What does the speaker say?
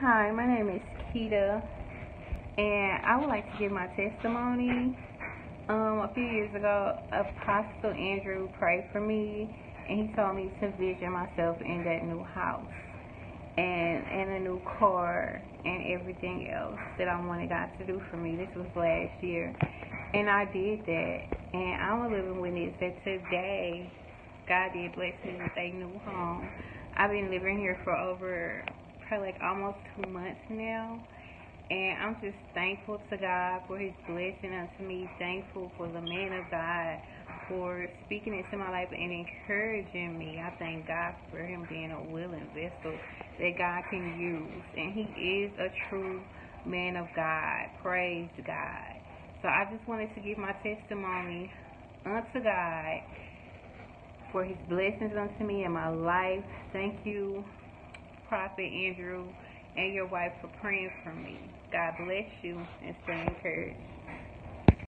Hi, my name is Nekita, and I would like to give my testimony. Um, a few years ago, Apostle Andrew prayed for me, and he told me to vision myself in that new house and and a new car and everything else that I wanted God to do for me. This was last year, and I did that, and I'm a living witness that today God did bless me with a new home. I've been living here for over probably like almost two months now. And I'm just thankful to God for his blessing unto me. Thankful for the man of God for speaking into my life and encouraging me. I thank God for him being a willing vessel that God can use. And he is a true man of God. Praise God. So I just wanted to give my testimony unto God for his blessings unto me in my life. Thank you, Prophet Andrew, and your wife for praying for me. God bless you and stay encouraged.